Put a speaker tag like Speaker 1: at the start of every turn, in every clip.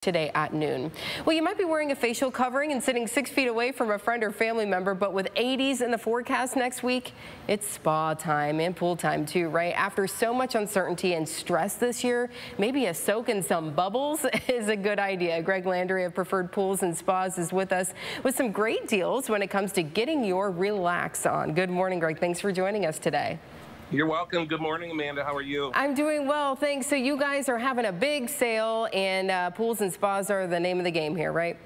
Speaker 1: today at noon. Well, you might be wearing a facial covering and sitting six feet away from a friend or family member, but with 80s in the forecast next week, it's spa time and pool time too, right? After so much uncertainty and stress this year, maybe a soak in some bubbles is a good idea. Greg Landry of Preferred Pools and Spas is with us with some great deals when it comes to getting your relax on. Good morning, Greg. Thanks for joining us today.
Speaker 2: You're welcome. Good morning, Amanda. How are you?
Speaker 1: I'm doing well, thanks. So you guys are having a big sale, and uh, pools and spas are the name of the game here, right?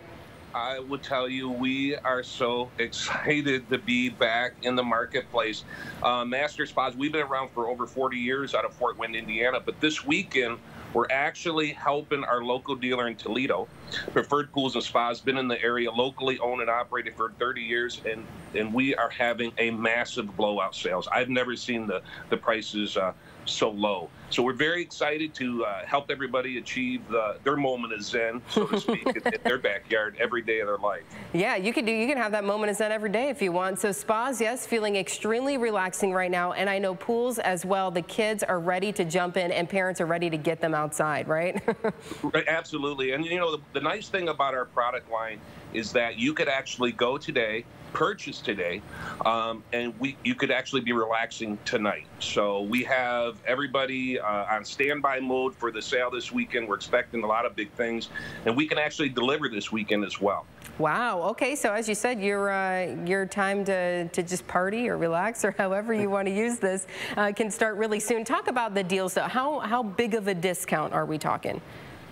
Speaker 2: I would tell you, we are so excited to be back in the marketplace. Uh, Master Spas, we've been around for over 40 years out of Fort Wayne, Indiana, but this weekend, we're actually helping our local dealer in Toledo, Preferred Pools and Spas, been in the area locally owned and operated for 30 years, and and we are having a massive blowout sales. I've never seen the the prices uh, so low. So we're very excited to uh, help everybody achieve the, their moment of zen, so to speak, in, in, their backyard every day of their life.
Speaker 1: Yeah, you can do. You can have that moment of zen every day if you want. So spas, yes, feeling extremely relaxing right now, and I know pools as well. The kids are ready to jump in, and parents are ready to get them outside, right?
Speaker 2: right absolutely. And you know, the, the nice thing about our product line is that you could actually go today purchase today, um, and we you could actually be relaxing tonight. So we have everybody uh, on standby mode for the sale this weekend. We're expecting a lot of big things, and we can actually deliver this weekend as well.
Speaker 1: Wow. Okay. So as you said, your uh, your time to to just party or relax or however you want to use this uh, can start really soon. Talk about the deals. So how how big of a discount are we talking?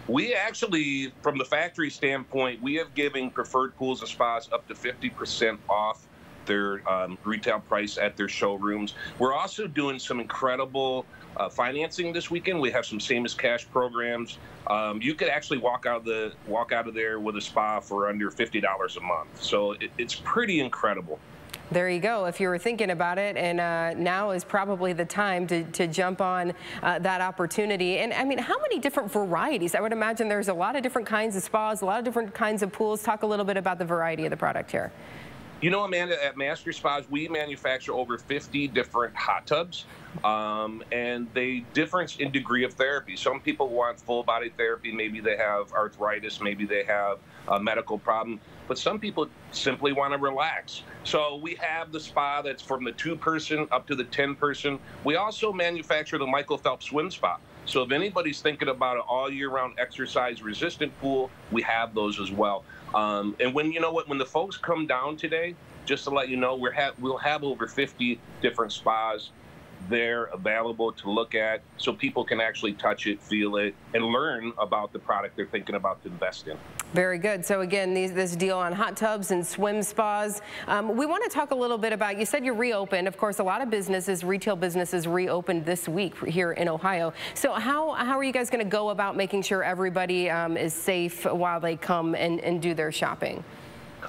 Speaker 2: We actually, from the factory standpoint, we have given preferred pools and spas up to 50% off their um, retail price at their showrooms. We're also doing some incredible uh, financing this weekend. We have some same as cash programs. Um, you could actually walk out of the walk out of there with a spa for under fifty dollars a month. So it, it's pretty incredible.
Speaker 1: There you go. If you were thinking about it, and uh, now is probably the time to, to jump on uh, that opportunity. And I mean, how many different varieties? I would imagine there's a lot of different kinds of spas, a lot of different kinds of pools. Talk a little bit about the variety of the product here.
Speaker 2: You know, Amanda, at Master Spas, we manufacture over 50 different hot tubs, um, and they difference in degree of therapy. Some people want full body therapy. Maybe they have arthritis. Maybe they have a medical problem. But some people simply want to relax. So we have the spa that's from the two person up to the 10 person. We also manufacture the Michael Phelps swim spa. So if anybody's thinking about an all year round exercise resistant pool, we have those as well. Um, and when you know what, when the folks come down today, just to let you know, we're ha- we'll have over 50 different spas there available to look at so people can actually touch it, feel it, and learn about the product they're thinking about to invest in.
Speaker 1: Very good. So again, these, this deal on hot tubs and swim spas. Um, we want to talk a little bit about, you said you're reopened. Of course, a lot of businesses, retail businesses reopened this week here in Ohio. So how, how are you guys going to go about making sure everybody um, is safe while they come and, and do their shopping?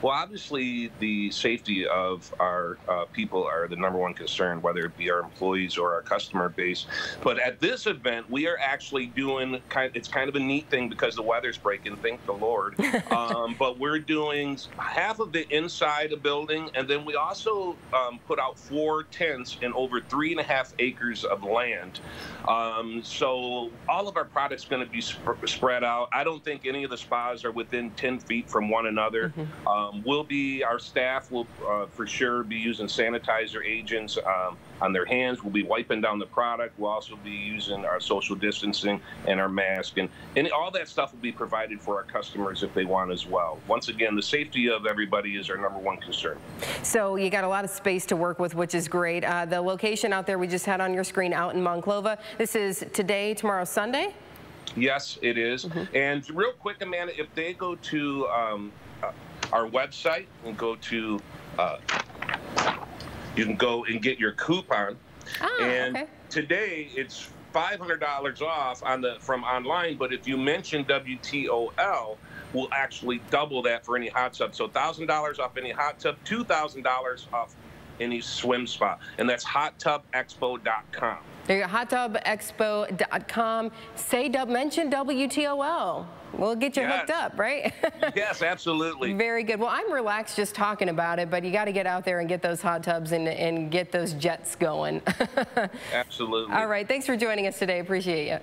Speaker 2: Well, obviously, the safety of our uh, people are the number one concern, whether it be our employees or our customer base. But at this event, we are actually doing kind. Of, it's kind of a neat thing because the weather's breaking. Thank the Lord. um, but we're doing half of the inside a building, and then we also um, put out four tents in over three and a half acres of land. Um, so all of our products going to be sp spread out. I don't think any of the spas are within 10 feet from one another. Mm -hmm. Um, we'll be, our staff will uh, for sure be using sanitizer agents um, on their hands. We'll be wiping down the product. We'll also be using our social distancing and our mask. And, and all that stuff will be provided for our customers if they want as well. Once again, the safety of everybody is our number one concern.
Speaker 1: So you got a lot of space to work with, which is great. Uh, the location out there we just had on your screen out in Monclova. This is today, tomorrow, Sunday?
Speaker 2: Yes, it is. Mm -hmm. And real quick, Amanda, if they go to um, uh, our website and go to, uh, you can go and get your coupon.
Speaker 1: Ah,
Speaker 2: and
Speaker 1: okay.
Speaker 2: today it's $500 off on the from online, but if you mention WTOL, we'll actually double that for any hot tub. So $1,000 off any hot tub, $2,000 off any swim spa, and that's hottubexpo.com.
Speaker 1: There you go, hottubexpo.com. Say, dub, mention WTOL. We'll get you yes. hooked up, right?
Speaker 2: yes, absolutely.
Speaker 1: Very good. Well, I'm relaxed just talking about it, but you got to get out there and get those hot tubs and, and get those jets going.
Speaker 2: absolutely.
Speaker 1: All right. Thanks for joining us today. Appreciate you.